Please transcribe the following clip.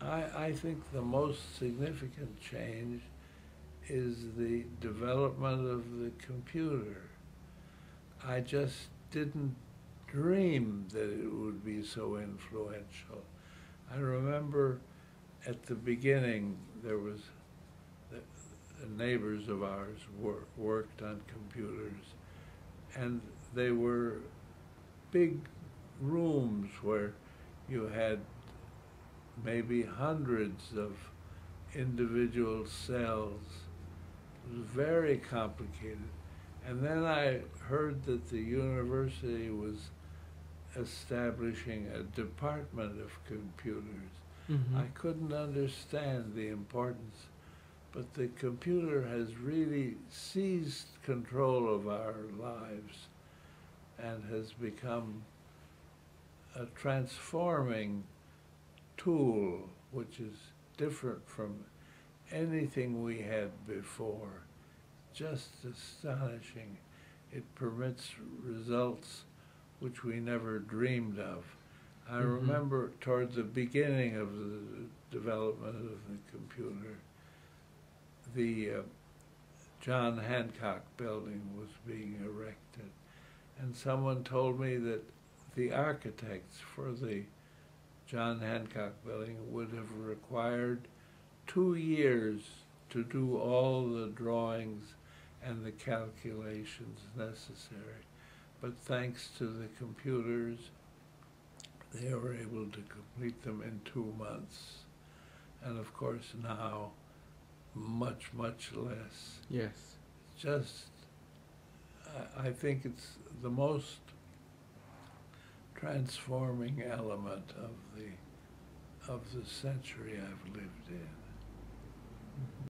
I, I think the most significant change is the development of the computer. I just didn't dream that it would be so influential. I remember at the beginning, there was, the, the neighbors of ours wor- worked on computers, and they were big rooms where you had maybe hundreds of individual cells. It was very complicated. And then I heard that the university was establishing a department of computers. Mhm. I couldn't understand the importance, but the computer has really seized control of our lives and has become a transforming tool which is different from anything we had before. Just astonishing. It permits results which we never dreamed of. I Mhm. remember toward the beginning of the development of the computer, the uh, John Hancock building was being erected. And someone told me that the architects for the John Hancock building would have required two years to do all the drawings and the calculations necessary. But thanks to the computers, they were able to complete them in two months. And of course now, much, much less. Yes. Just, I, I think it's the most transforming element of the of the century I've lived in.